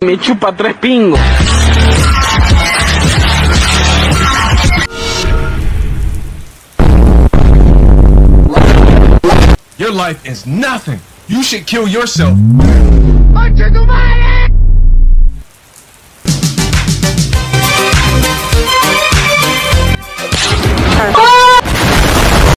Me chupa tres pingos. Your life is nothing. You should kill yourself.